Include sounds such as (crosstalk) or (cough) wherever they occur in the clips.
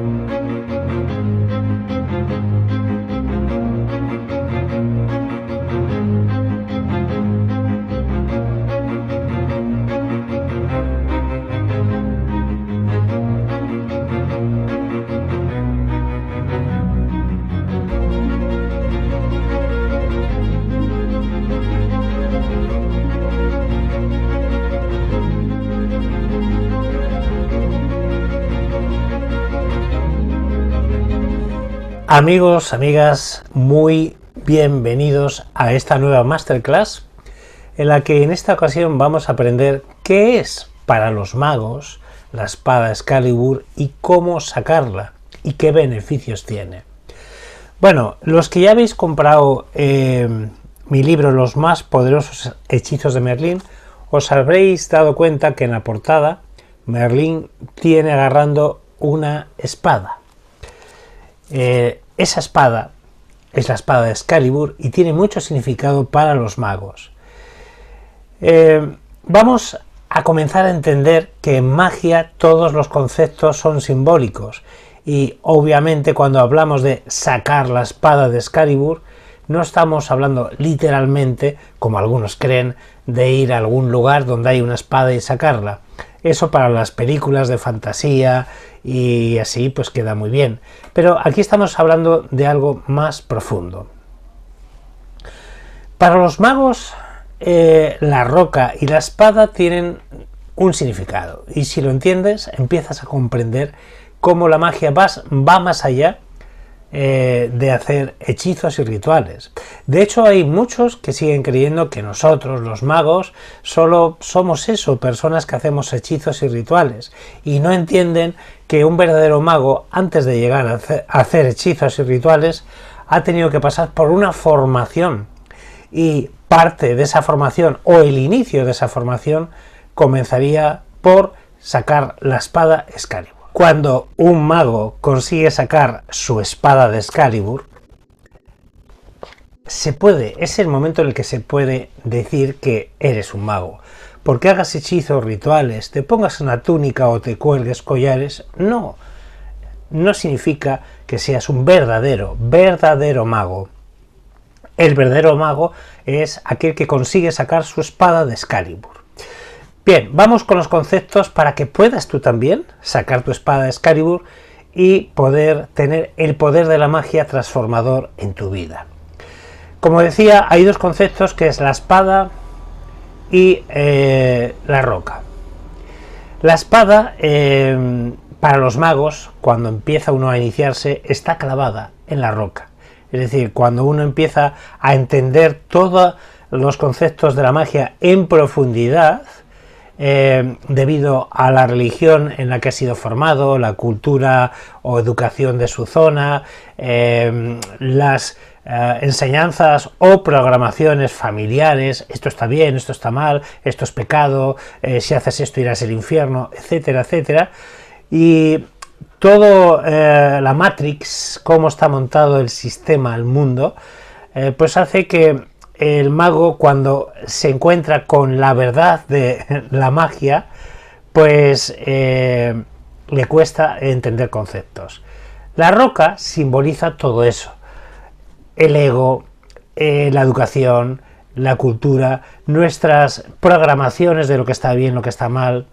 Música Amigos, amigas, muy bienvenidos a esta nueva masterclass en la que en esta ocasión vamos a aprender qué es para los magos la espada Excalibur y cómo sacarla y qué beneficios tiene. Bueno, los que ya habéis comprado eh, mi libro Los más poderosos hechizos de Merlín, os habréis dado cuenta que en la portada Merlín tiene agarrando una espada. Eh, esa espada es la espada de Excalibur y tiene mucho significado para los magos. Eh, vamos a comenzar a entender que en magia todos los conceptos son simbólicos y obviamente cuando hablamos de sacar la espada de Excalibur no estamos hablando literalmente, como algunos creen, de ir a algún lugar donde hay una espada y sacarla. Eso para las películas de fantasía y así pues queda muy bien. Pero aquí estamos hablando de algo más profundo. Para los magos, eh, la roca y la espada tienen un significado. Y si lo entiendes, empiezas a comprender cómo la magia va más allá eh, de hacer hechizos y rituales. De hecho, hay muchos que siguen creyendo que nosotros, los magos, solo somos eso, personas que hacemos hechizos y rituales, y no entienden que un verdadero mago, antes de llegar a hacer hechizos y rituales, ha tenido que pasar por una formación, y parte de esa formación, o el inicio de esa formación, comenzaría por sacar la espada Excalibur. Cuando un mago consigue sacar su espada de Excalibur, se puede, es el momento en el que se puede decir que eres un mago. Porque hagas hechizos rituales, te pongas una túnica o te cuelgues collares, no. No significa que seas un verdadero, verdadero mago. El verdadero mago es aquel que consigue sacar su espada de Excalibur. Bien, vamos con los conceptos para que puedas tú también sacar tu espada de Excalibur y poder tener el poder de la magia transformador en tu vida. Como decía, hay dos conceptos que es la espada y eh, la roca. La espada, eh, para los magos, cuando empieza uno a iniciarse, está clavada en la roca. Es decir, cuando uno empieza a entender todos los conceptos de la magia en profundidad, eh, debido a la religión en la que ha sido formado, la cultura o educación de su zona, eh, las eh, enseñanzas o programaciones familiares, esto está bien, esto está mal, esto es pecado, si haces esto irás al infierno, etcétera, etcétera. Y todo la Matrix, cómo está montado el sistema, el mundo, pues hace que el mago cuando se encuentra con la verdad de (laughs) la magia, pues eh, le cuesta entender conceptos. La roca simboliza todo eso. El ego, eh, la educación, la cultura, nuestras programaciones de lo que está bien, lo que está mal,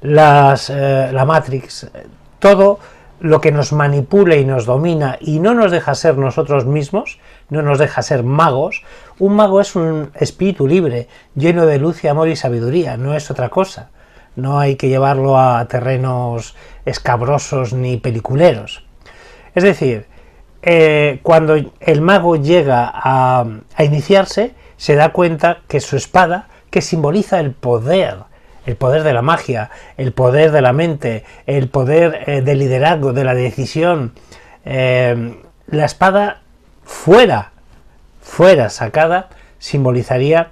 las, eh, la Matrix, todo lo que nos manipula y nos domina y no nos deja ser nosotros mismos, no nos deja ser magos, un mago es un espíritu libre, lleno de luz y amor y sabiduría, no es otra cosa. No hay que llevarlo a terrenos escabrosos ni peliculeros. Es decir, eh, cuando el mago llega a, a iniciarse, se da cuenta que su espada, que simboliza el poder, el poder de la magia, el poder de la mente, el poder eh, del liderazgo, de la decisión. Eh, la espada fuera, fuera sacada, simbolizaría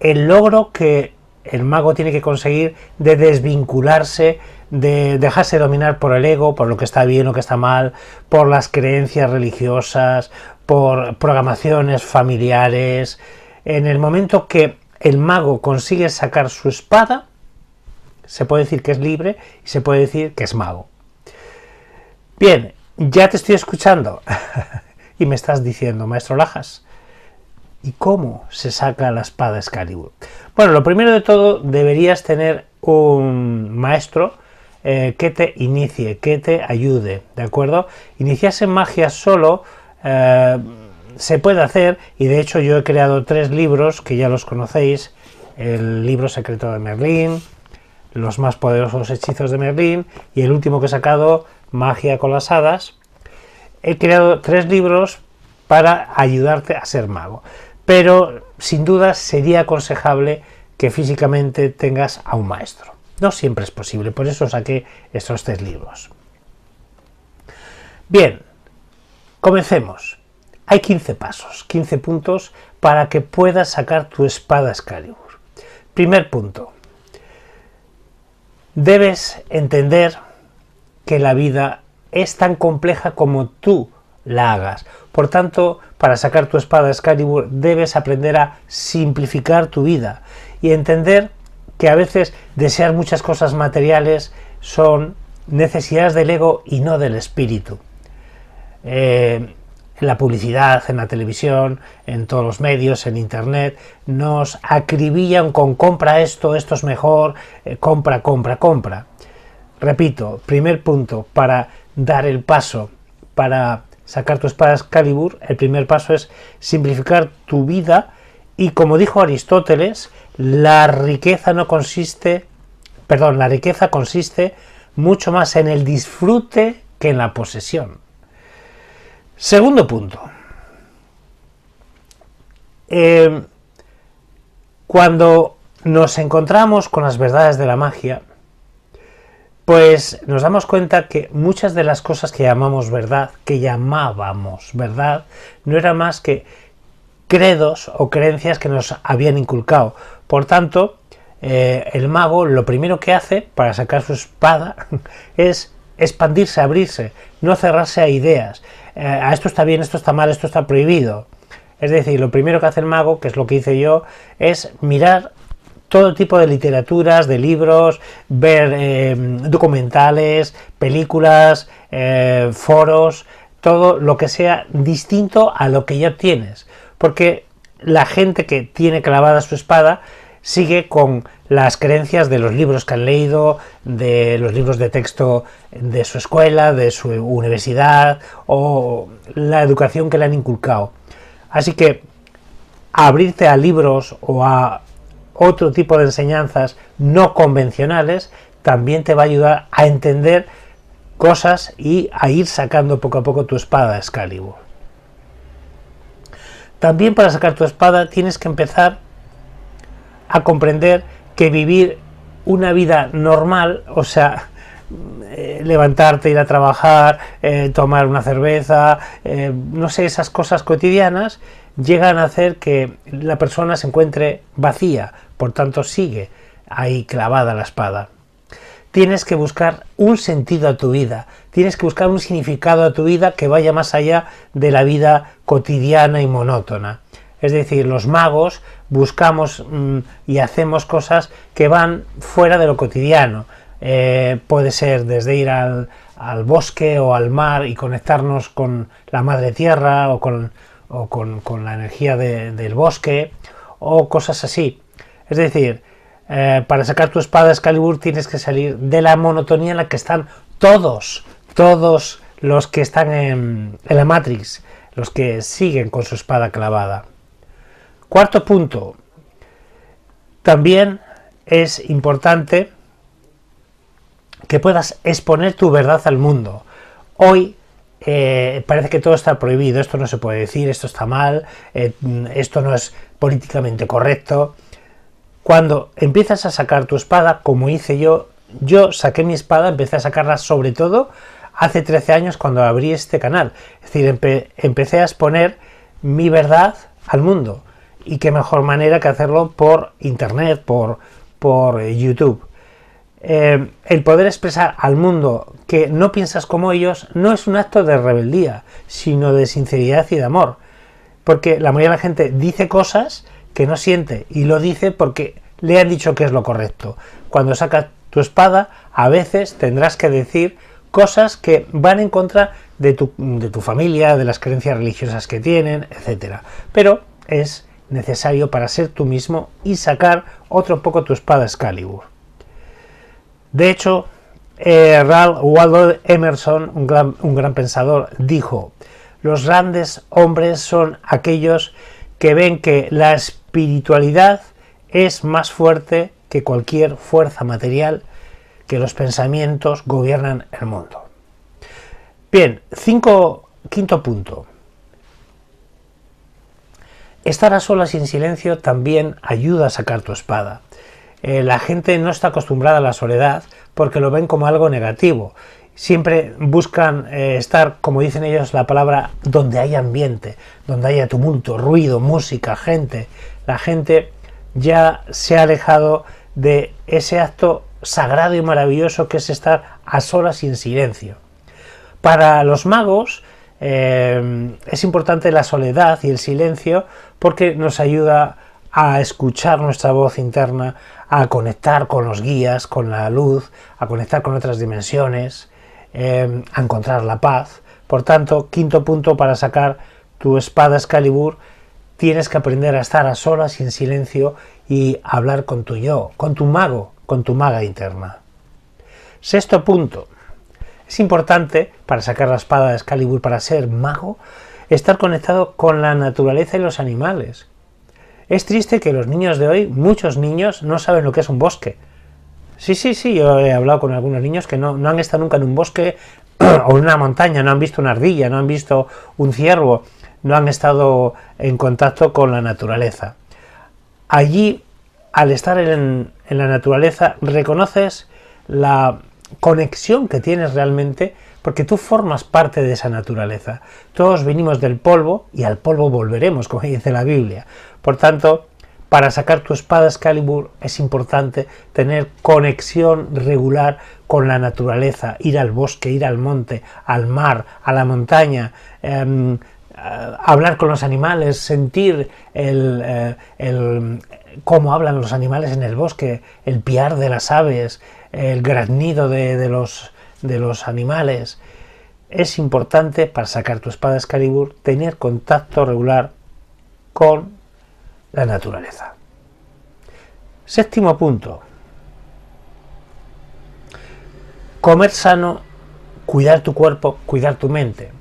el logro que el mago tiene que conseguir de desvincularse, de dejarse dominar por el ego, por lo que está bien, lo que está mal, por las creencias religiosas, por programaciones familiares. En el momento que el mago consigue sacar su espada, se puede decir que es libre y se puede decir que es mago. Bien, ya te estoy escuchando (laughs) y me estás diciendo, maestro Lajas, ¿y cómo se saca la espada Excalibur? Bueno, lo primero de todo, deberías tener un maestro eh, que te inicie, que te ayude, ¿de acuerdo? Iniciarse en magia solo eh, se puede hacer, y de hecho yo he creado tres libros que ya los conocéis, el libro secreto de Merlín, los más poderosos hechizos de Merlín, y el último que he sacado, Magia con las hadas. He creado tres libros para ayudarte a ser mago, pero sin duda sería aconsejable que físicamente tengas a un maestro. No siempre es posible, por eso saqué estos tres libros. Bien, comencemos. Hay 15 pasos, 15 puntos para que puedas sacar tu espada Excalibur. Primer punto. Debes entender que la vida es tan compleja como tú la hagas. Por tanto, para sacar tu espada Excalibur debes aprender a simplificar tu vida y entender que a veces desear muchas cosas materiales son necesidades del ego y no del espíritu. Eh, en la publicidad, en la televisión, en todos los medios, en internet, nos acribillan con compra esto, esto es mejor, eh, compra, compra, compra. Repito, primer punto, para dar el paso, para sacar tu espada Excalibur, el primer paso es simplificar tu vida y como dijo Aristóteles, la riqueza no consiste, perdón, la riqueza consiste mucho más en el disfrute que en la posesión. Segundo punto. Eh, cuando nos encontramos con las verdades de la magia, pues nos damos cuenta que muchas de las cosas que llamamos verdad, que llamábamos verdad, no era más que credos o creencias que nos habían inculcado. Por tanto, eh, el mago lo primero que hace para sacar su espada (laughs) es expandirse, abrirse, no cerrarse a ideas. Eh, a esto está bien, esto está mal, esto está prohibido. Es decir, lo primero que hace el mago, que es lo que hice yo, es mirar todo tipo de literaturas, de libros, ver eh, documentales, películas, foros, todo lo que sea distinto a lo que ya tienes porque la gente que tiene clavada su espada sigue con las creencias de los libros que han leído, de los libros de texto de su escuela, de su universidad o la educación que le han inculcado. Así que abrirte a libros o a otro tipo de enseñanzas no convencionales también te va a ayudar a entender cosas y a ir sacando poco a poco tu espada Excalibur. También para sacar tu espada tienes que empezar a comprender que vivir una vida normal, o sea, eh, levantarte, ir a trabajar, eh, tomar una cerveza, eh, no sé, esas cosas cotidianas, llegan a hacer que la persona se encuentre vacía, por tanto sigue ahí clavada la espada tienes que buscar un sentido a tu vida, tienes que buscar un significado a tu vida que vaya más allá de la vida cotidiana y monótona. Es decir, los magos buscamos mm, y hacemos cosas que van fuera de lo cotidiano. Eh, puede ser desde ir al, bosque o al mar y conectarnos con la madre tierra o con, la energía del bosque o cosas así. Es decir, eh, para sacar tu espada Excalibur tienes que salir de la monotonía en la que están todos, todos los que están en, la Matrix, los que siguen con su espada clavada. Cuarto punto, también es importante que puedas exponer tu verdad al mundo. Hoy eh, parece que todo está prohibido, esto no se puede decir, esto está mal, eh, esto no es políticamente correcto. Cuando empiezas a sacar tu espada, como hice yo, yo saqué mi espada, empecé a sacarla sobre todo hace 13 años cuando abrí este canal. Es decir, empecé a exponer mi verdad al mundo. Y qué mejor manera que hacerlo por internet, por, por eh, YouTube. Eh, el poder expresar al mundo que no piensas como ellos no es un acto de rebeldía, sino de sinceridad y de amor. Porque la mayoría de la gente dice cosas que no siente y lo dice porque le han dicho que es lo correcto. Cuando sacas tu espada, a veces tendrás que decir cosas que van en contra de tu, de tu familia, de las creencias religiosas que tienen, etc. Pero es necesario para ser tú mismo y sacar otro poco tu espada Excalibur. De hecho, eh, Ralph Waldo Emerson, un gran, pensador, dijo, los grandes hombres son aquellos que ven que la espiritualidad es más fuerte que cualquier fuerza material, que los pensamientos gobiernan el mundo. Bien, quinto punto. Estar a solas y en silencio también ayuda a sacar tu espada. Eh, la gente no está acostumbrada a la soledad porque lo ven como algo negativo. Siempre buscan eh, estar, como dicen ellos, la palabra donde hay ambiente, donde haya tumulto, ruido, música, gente. La gente ya se ha alejado de ese acto sagrado y maravilloso que es estar a solas y en silencio. Para los magos eh, es importante la soledad y el silencio porque nos ayuda a escuchar nuestra voz interna, a conectar con los guías, con la luz, a conectar con otras dimensiones, eh, a encontrar la paz. Por tanto, quinto punto para sacar tu espada Excalibur, tienes que aprender a estar a solas y en silencio y hablar con tu yo, con tu mago, con tu maga interna. Sexto punto. Es importante, para sacar la espada de Excalibur, para ser mago, estar conectado con la naturaleza y los animales. Es triste que los niños de hoy, muchos niños, no saben lo que es un bosque. Sí, sí, sí, yo he hablado con algunos niños que no, han estado nunca en un bosque (clears throat) o en una montaña, no han visto una ardilla, no han visto un ciervo, no han estado en contacto con la naturaleza. Allí, al estar en, en la naturaleza, reconoces la conexión que tienes realmente porque tú formas parte de esa naturaleza. Todos venimos del polvo y al polvo volveremos, como dice la Biblia. Por tanto, para sacar tu espada Excalibur es importante tener conexión regular con la naturaleza, ir al bosque, ir al monte, al mar, a la montaña, em, eh, hablar con los animales, sentir el, eh, cómo hablan los animales en el bosque, el piar de las aves, el graznido de, los, de los animales. Es importante para sacar tu espada Excalibur tener contacto regular con la naturaleza. Séptimo punto. Comer sano, cuidar tu cuerpo, cuidar tu mente.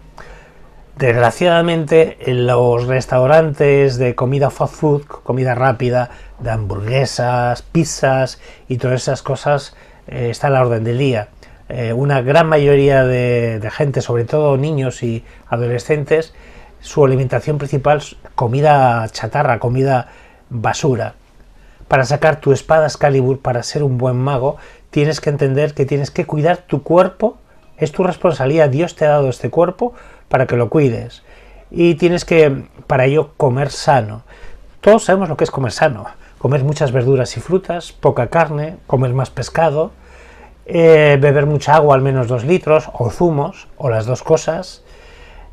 Desgraciadamente, en los restaurantes de comida fast food, comida rápida, de hamburguesas, pizzas y todas esas cosas, eh, está a la orden del día. Eh, una gran mayoría de, gente, sobre todo niños y adolescentes, su alimentación principal es comida chatarra, comida basura. Para sacar tu espada Excalibur, para ser un buen mago, tienes que entender que tienes que cuidar tu cuerpo, es tu responsabilidad, Dios te ha dado este cuerpo para que lo cuides. Y tienes que, para ello, comer sano. Todos sabemos lo que es comer sano. Comer muchas verduras y frutas, poca carne, comer más pescado, eh, beber mucha agua, al menos dos litros, o zumos, o las dos cosas,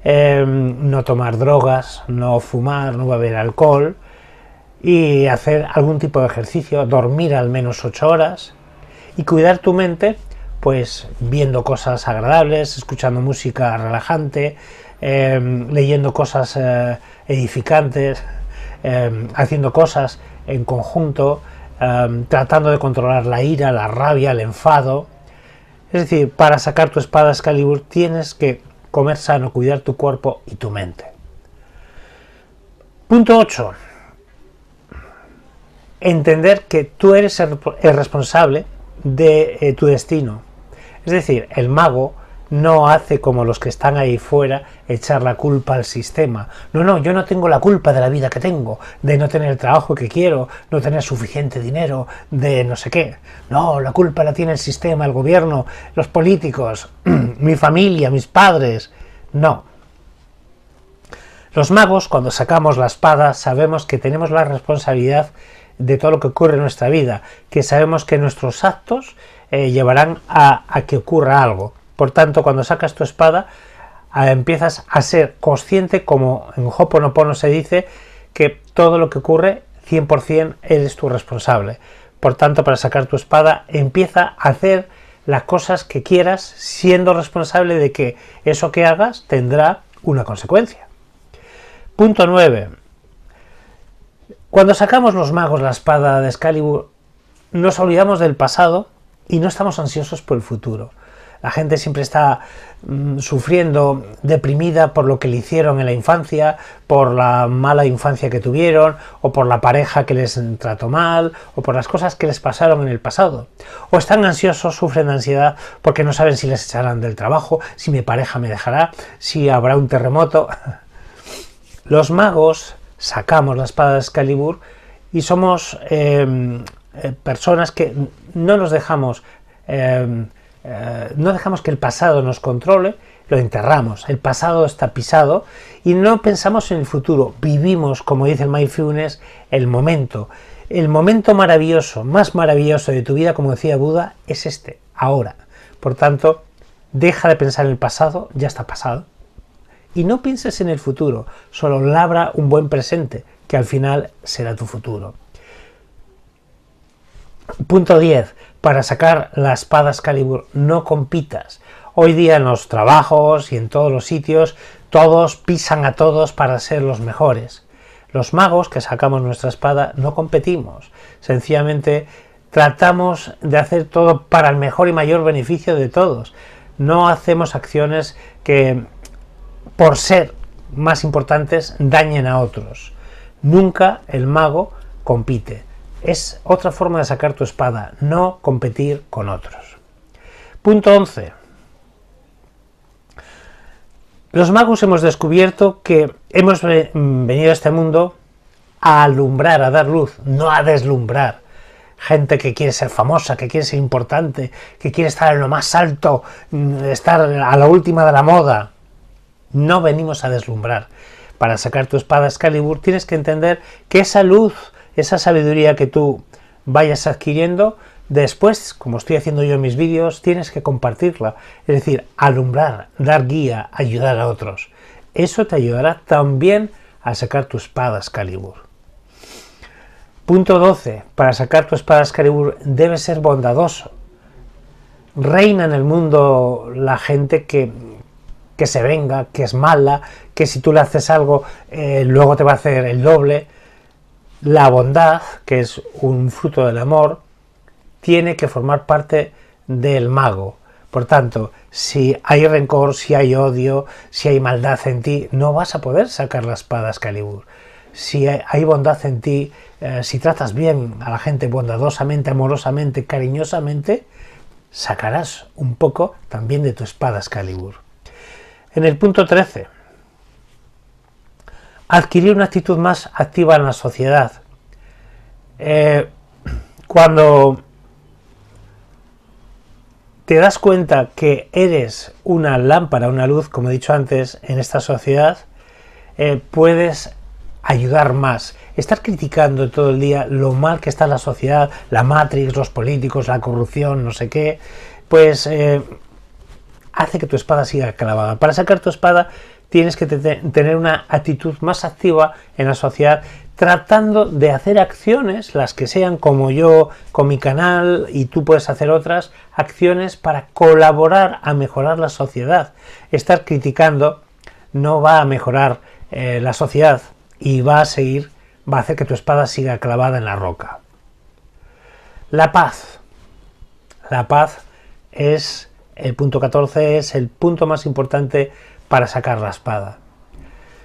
em, no tomar drogas, no fumar, no beber alcohol, y hacer algún tipo de ejercicio, dormir al menos ocho horas, y cuidar tu mente, pues viendo cosas agradables, escuchando música relajante, em, leyendo cosas eh, edificantes, em, haciendo cosas en conjunto, Em, tratando de controlar la ira, la rabia, el enfado. Es decir, para sacar tu espada Excalibur tienes que comer sano, cuidar tu cuerpo y tu mente. Punto 8. Entender que tú eres el, responsable de eh, tu destino. Es decir, el mago no hace como los que están ahí fuera echar la culpa al sistema. No, no, yo no tengo la culpa de la vida que tengo, de no tener el trabajo que quiero, no tener suficiente dinero, de no sé qué. No, la culpa la tiene el sistema, el gobierno, los políticos, (clears throat) mi familia, mis padres. No. Los magos, cuando sacamos la espada, sabemos que tenemos la responsabilidad de todo lo que ocurre en nuestra vida, que sabemos que nuestros actos eh, llevarán a, a que ocurra algo. Por tanto, cuando sacas tu espada, empiezas a ser consciente, como en Hoponopono se dice, que todo lo que ocurre, 100% eres tu responsable. Por tanto, para sacar tu espada, empieza a hacer las cosas que quieras siendo responsable de que eso que hagas tendrá una consecuencia. Punto 9. Cuando sacamos los magos la espada de Excalibur, nos olvidamos del pasado y no estamos ansiosos por el futuro. La gente siempre está mm, sufriendo, deprimida por lo que le hicieron en la infancia, por la mala infancia que tuvieron, o por la pareja que les trató mal, o por las cosas que les pasaron en el pasado. O están ansiosos, sufren ansiedad porque no saben si les echarán del trabajo, si mi pareja me dejará, si habrá un terremoto. (laughs) Los magos sacamos la espada de Excalibur y somos em, eh, personas que no nos dejamos em, eh, no dejamos que el pasado nos controle, lo enterramos. El pasado está pisado y no pensamos en el futuro. Vivimos, como dice el Mindfulness, el momento. El momento maravilloso, más maravilloso de tu vida, como decía Buda, es este, ahora. Por tanto, deja de pensar en el pasado, ya está pasado. Y no pienses en el futuro, solo labra un buen presente, que al final será tu futuro. Punto 10 para sacar la espada Excalibur, no compitas. Hoy día en los trabajos y en todos los sitios, todos pisan a todos para ser los mejores. Los magos que sacamos nuestra espada no competimos, sencillamente tratamos de hacer todo para el mejor y mayor beneficio de todos. No hacemos acciones que, por ser más importantes, dañen a otros. Nunca el mago compite es otra forma de sacar tu espada, no competir con otros. Punto 11. Los magos hemos descubierto que hemos venido a este mundo a alumbrar, a dar luz, no a deslumbrar. Gente que quiere ser famosa, que quiere ser importante, que quiere estar en lo más alto, mm, estar a la última de la moda. No venimos a deslumbrar. Para sacar tu espada Excalibur tienes que entender que esa luz esa sabiduría que tú vayas adquiriendo, después, como estoy haciendo yo en mis vídeos, tienes que compartirla. Es decir, alumbrar, dar guía, ayudar a otros. Eso te ayudará también a sacar tu espada Excalibur. Punto 12. Para sacar tu espada Excalibur debes ser bondadoso. Reina en el mundo la gente que, que se venga, que es mala, que si tú le haces algo, eh, luego te va a hacer el doble. La bondad, que es un fruto del amor, tiene que formar parte del mago. Por tanto, si hay rencor, si hay odio, si hay maldad en ti, no vas a poder sacar la espada Excalibur. Si hay bondad en ti, eh, si tratas bien a la gente bondadosamente, amorosamente, cariñosamente, sacarás un poco también de tu espada Excalibur. En el punto 13, adquirir una actitud más activa en la sociedad. Eh, cuando te das cuenta que eres una lámpara, una luz, como he dicho antes, en esta sociedad, eh, puedes ayudar más. Estar criticando todo el día lo mal que está la sociedad, la Matrix, los políticos, la corrupción, no sé qué, pues eh, hace que tu espada siga clavada. Para sacar tu espada tienes que tener una actitud más activa en la sociedad, tratando de hacer acciones, las que sean como yo con mi canal y tú puedes hacer otras, acciones para colaborar a mejorar la sociedad. Estar criticando no va a mejorar eh, la sociedad y va a seguir, va a hacer que tu espada siga clavada en la roca. La paz. La paz es el punto 14, es el punto más importante para sacar la espada.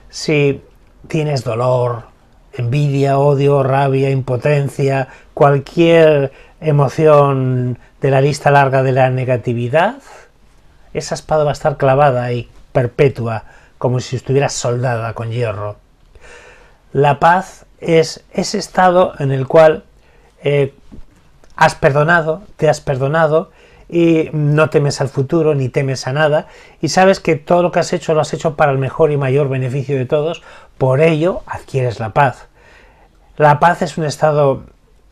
Si tienes dolor, envidia, odio, rabia, impotencia, cualquier emoción de la lista larga de la negatividad, esa espada va a estar clavada y perpetua, como si estuviera soldada con hierro. La paz es ese estado en el cual eh, has perdonado, te has perdonado y no temes al futuro ni temes a nada y sabes que todo lo que has hecho lo has hecho para el mejor y mayor beneficio de todos, por ello adquieres la paz. La paz es un estado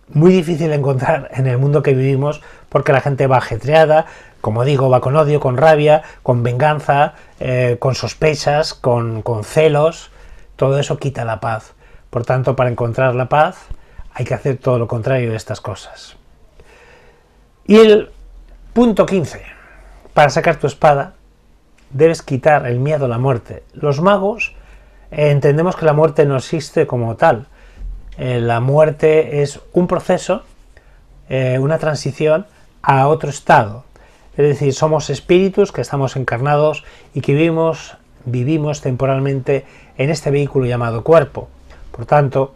muy difícil de encontrar en el mundo que vivimos porque la gente va ajetreada, como digo, va con odio, con rabia, con venganza, eh, con sospechas, con, con celos, todo eso quita la paz. Por tanto, para encontrar la paz hay que hacer todo lo contrario de estas cosas. Y el Punto 15. Para sacar tu espada debes quitar el miedo a la muerte. Los magos eh, entendemos que la muerte no existe como tal. Eh, la muerte es un proceso, eh, una transición a otro estado. Es decir, somos espíritus que estamos encarnados y que vivimos, vivimos temporalmente en este vehículo llamado cuerpo. Por tanto,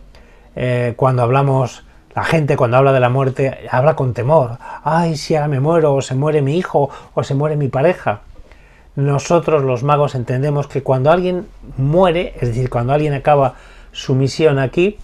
cuando hablamos la gente cuando habla de la muerte habla con temor. Ay, si ahora me muero, o se muere mi hijo, o se muere mi pareja. Nosotros los magos entendemos que cuando alguien muere, es decir, cuando alguien acaba su misión aquí,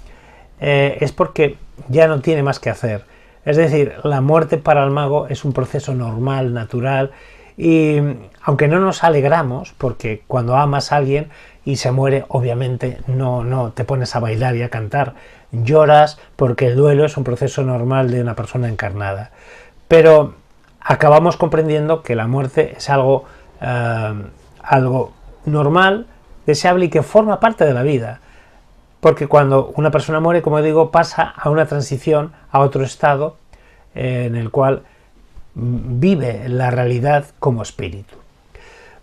eh, es porque ya no tiene más que hacer. Es decir, la muerte para el mago es un proceso normal, natural, y aunque no nos alegramos, porque cuando amas a alguien y se muere, obviamente no, no te pones a bailar y a cantar, lloras porque el duelo es un proceso normal de una persona encarnada. Pero acabamos comprendiendo que la muerte es algo, eh, algo normal, deseable y que forma parte de la vida. Porque cuando una persona muere, como digo, pasa a una transición a otro estado eh, en el cual vive la realidad como espíritu.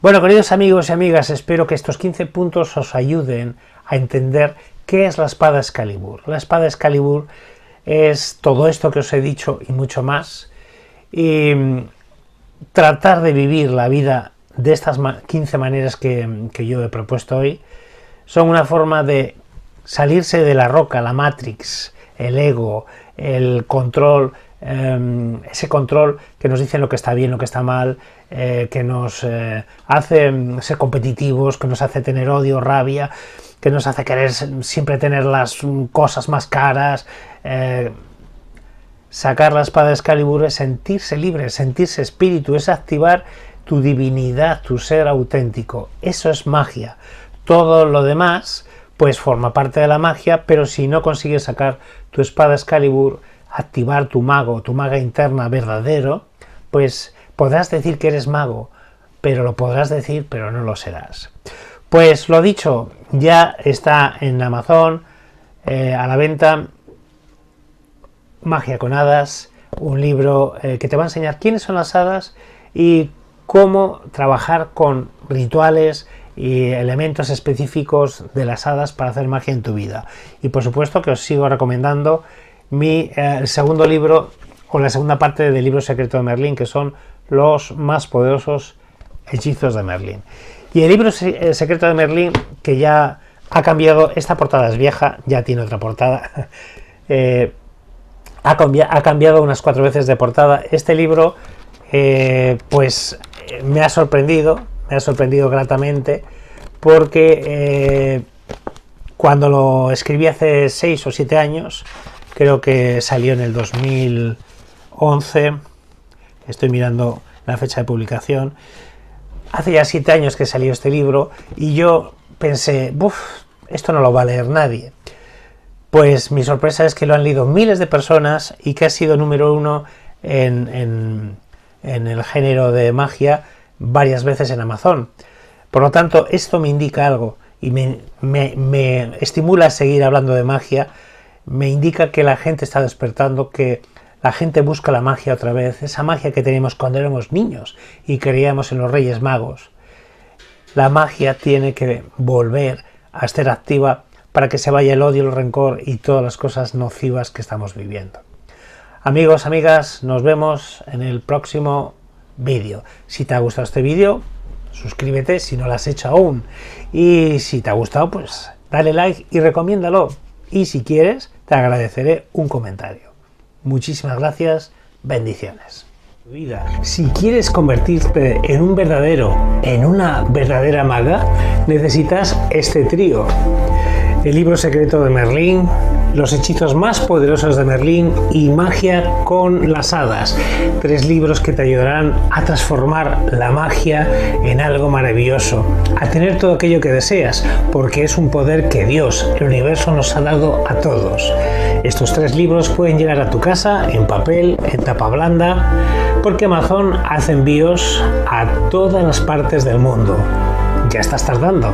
Bueno, queridos amigos y amigas, espero que estos 15 puntos os ayuden a entender ¿Qué es la espada Excalibur? La espada Excalibur es todo esto que os he dicho y mucho más. Y mm, tratar de vivir la vida de estas 15 maneras que, yo he propuesto hoy son una forma de salirse de la roca, la matrix, el ego, el control, em, ese control que nos dice lo que está bien, lo que está mal, eh, que nos eh, hace mm, ser competitivos, que nos hace tener odio, rabia que nos hace querer siempre tener las cosas más caras. Eh, sacar la espada de Excalibur es sentirse libre, sentirse espíritu, es activar tu divinidad, tu ser auténtico. Eso es magia. Todo lo demás, pues forma parte de la magia, pero si no consigues sacar tu espada Excalibur, activar tu mago, tu maga interna verdadero, pues podrás decir que eres mago, pero lo podrás decir, pero no lo serás. Pues lo dicho, ya está en Amazon eh, a la venta Magia con Hadas, un libro eh, que te va a enseñar quiénes son las hadas y cómo trabajar con rituales y elementos específicos de las hadas para hacer magia en tu vida. Y por supuesto que os sigo recomendando mi eh, segundo libro o la segunda parte del libro secreto de Merlín, que son los más poderosos hechizos de Merlín. Y el libro El secreto de Merlín, que ya ha cambiado, esta portada es vieja, ya tiene otra portada, (laughs) eh, ha, cambiado unas cuatro veces de portada. Este libro, eh, pues me ha sorprendido, me ha sorprendido gratamente, porque eh, cuando lo escribí hace seis o siete años, creo que salió en el 2011, estoy mirando la fecha de publicación, hace ya siete años que salió este libro y yo pensé, Buf, esto no lo va a leer nadie. Pues mi sorpresa es que lo han leído miles de personas y que ha sido número uno en, el género de magia varias veces en Amazon. Por lo tanto, esto me indica algo y me, me, estimula a seguir hablando de magia, me indica que la gente está despertando, que la gente busca la magia otra vez, esa magia que teníamos cuando éramos niños y creíamos en los Reyes Magos. La magia tiene que volver a estar activa para que se vaya el odio, el rencor y todas las cosas nocivas que estamos viviendo. Amigos, amigas, nos vemos en el próximo vídeo. Si te ha gustado este vídeo, suscríbete si no lo has hecho aún. Y si te ha gustado, pues dale like y recomiéndalo. Y si quieres, te agradeceré un comentario. Muchísimas gracias, bendiciones. Si quieres convertirte en un verdadero, en una verdadera maga, necesitas este trío. El libro secreto de Merlín, los hechizos más poderosos de Merlín y Magia con las hadas. Tres libros que te ayudarán a transformar la magia en algo maravilloso, a tener todo aquello que deseas, porque es un poder que Dios, el universo, nos ha dado a todos. Estos tres libros pueden llegar a tu casa en papel, en tapa blanda, porque Amazon hace envíos a todas las partes del mundo. Ya estás tardando.